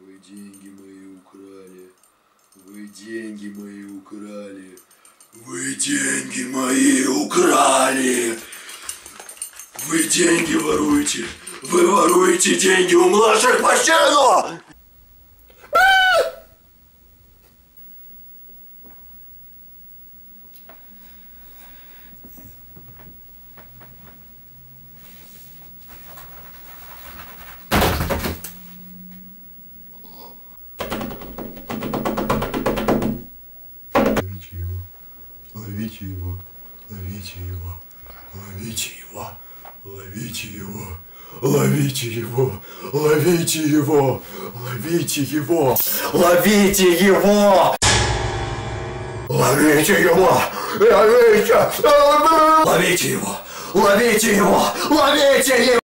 Вы деньги мои украли. Вы деньги мои украли. Вы деньги мои украли. Вы деньги воруете. Вы воруете деньги у младших по! Ловите его, ловите его, ловите его, ловите его, ловите его, ловите его, ловите его, ловите его, ловите его, ловите ловите его, ловите его, ловите его.